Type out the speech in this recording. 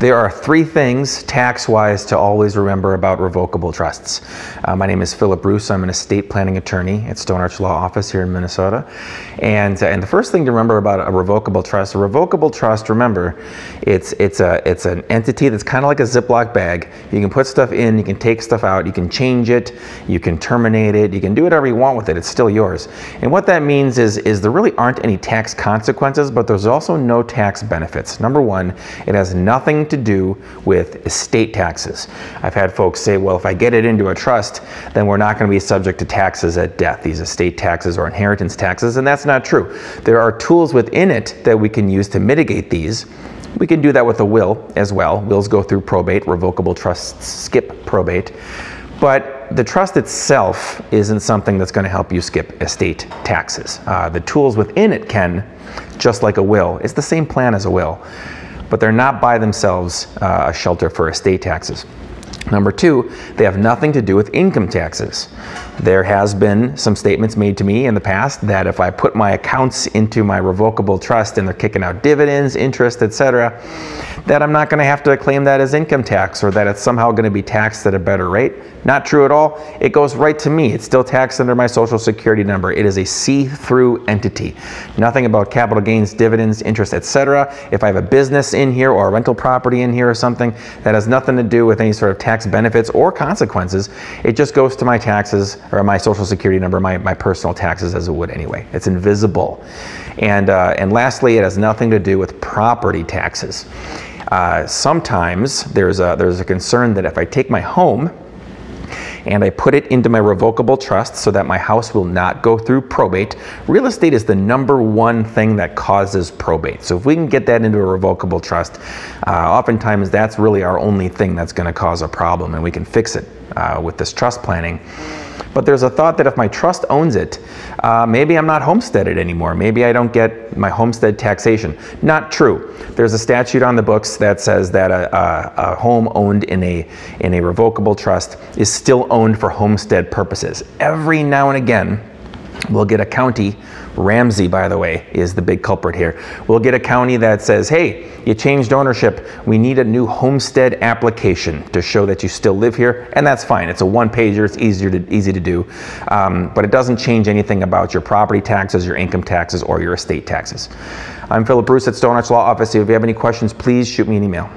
There are three things tax-wise to always remember about revocable trusts. Uh, my name is Philip Ruce. I'm an estate planning attorney at Stone Arch Law Office here in Minnesota. And, uh, and the first thing to remember about a revocable trust, a revocable trust, remember, it's, it's, a, it's an entity that's kind of like a Ziploc bag. You can put stuff in, you can take stuff out, you can change it, you can terminate it, you can do whatever you want with it. It's still yours. And what that means is, is there really aren't any tax consequences, but there's also no tax benefits. Number one, it has to do with estate taxes. I've had folks say, well, if I get it into a trust, then we're not going to be subject to taxes at death, these estate taxes or inheritance taxes, and that's not true. There are tools within it that we can use to mitigate these. We can do that with a will as well. Wills go through probate, revocable trusts skip probate. But the trust itself isn't something that's going to help you skip estate taxes. Uh, the tools within it can, just like a will. It's the same plan as a will but they're not by themselves uh, a shelter for estate taxes. Number two, they have nothing to do with income taxes. There has been some statements made to me in the past that if I put my accounts into my revocable trust and they're kicking out dividends, interest, etc., that I'm not going to have to claim that as income tax or that it's somehow going to be taxed at a better rate. Not true at all. It goes right to me. It's still taxed under my social security number. It is a see-through entity. Nothing about capital gains, dividends, interest, etc. If I have a business in here or a rental property in here or something, that has nothing to do with any sort of tax benefits or consequences. It just goes to my taxes or my social security number, my, my personal taxes as it would anyway. It's invisible. And, uh, and lastly, it has nothing to do with property taxes. Uh, sometimes there's a, there's a concern that if I take my home and I put it into my revocable trust so that my house will not go through probate. Real estate is the number one thing that causes probate. So if we can get that into a revocable trust, uh, oftentimes that's really our only thing that's going to cause a problem and we can fix it uh, with this trust planning. But there's a thought that if my trust owns it, uh, maybe I'm not homesteaded anymore. Maybe I don't get my homestead taxation. Not true. There's a statute on the books that says that a, a, a home owned in a, in a revocable trust is still owned for homestead purposes. Every now and again, we'll get a county Ramsey, by the way, is the big culprit here. We'll get a county that says, hey, you changed ownership. We need a new homestead application to show that you still live here. And that's fine. It's a one pager. It's easier to, easy to do. Um, but it doesn't change anything about your property taxes, your income taxes, or your estate taxes. I'm Philip Ruce at Stone Arch Law Office. If you have any questions, please shoot me an email.